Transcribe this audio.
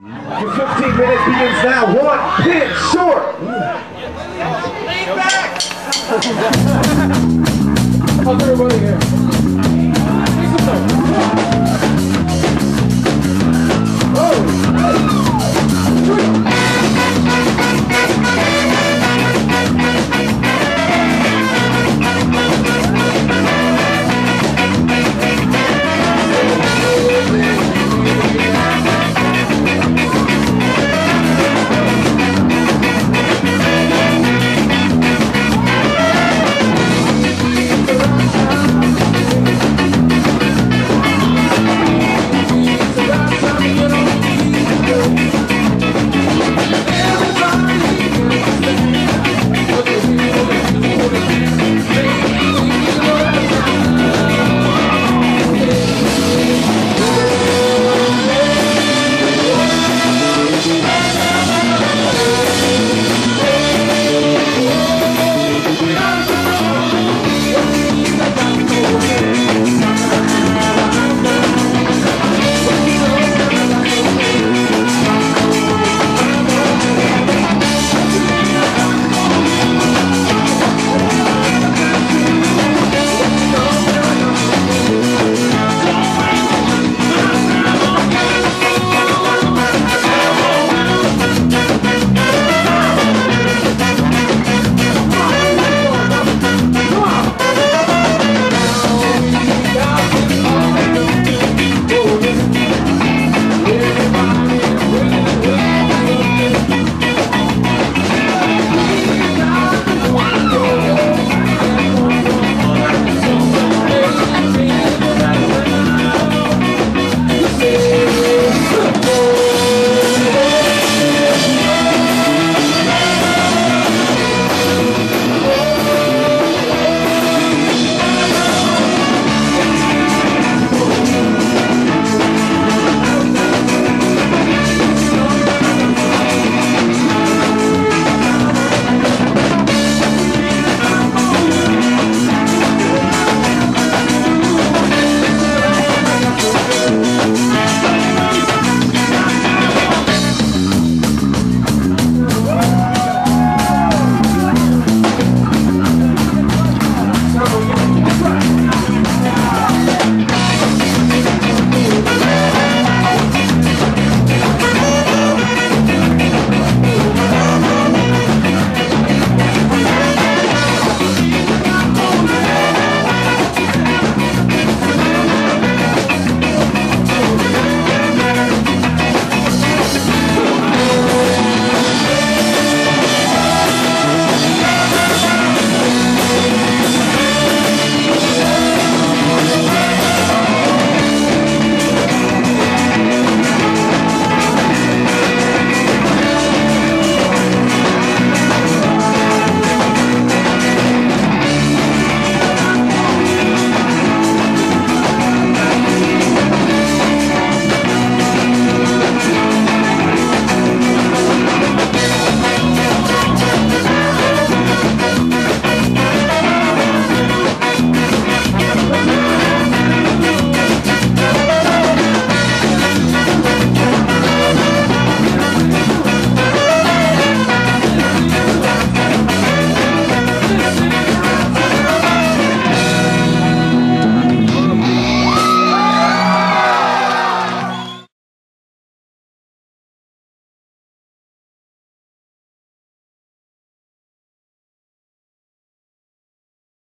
Your 15 minutes begins now. One pin short. Lean back! How's everybody here?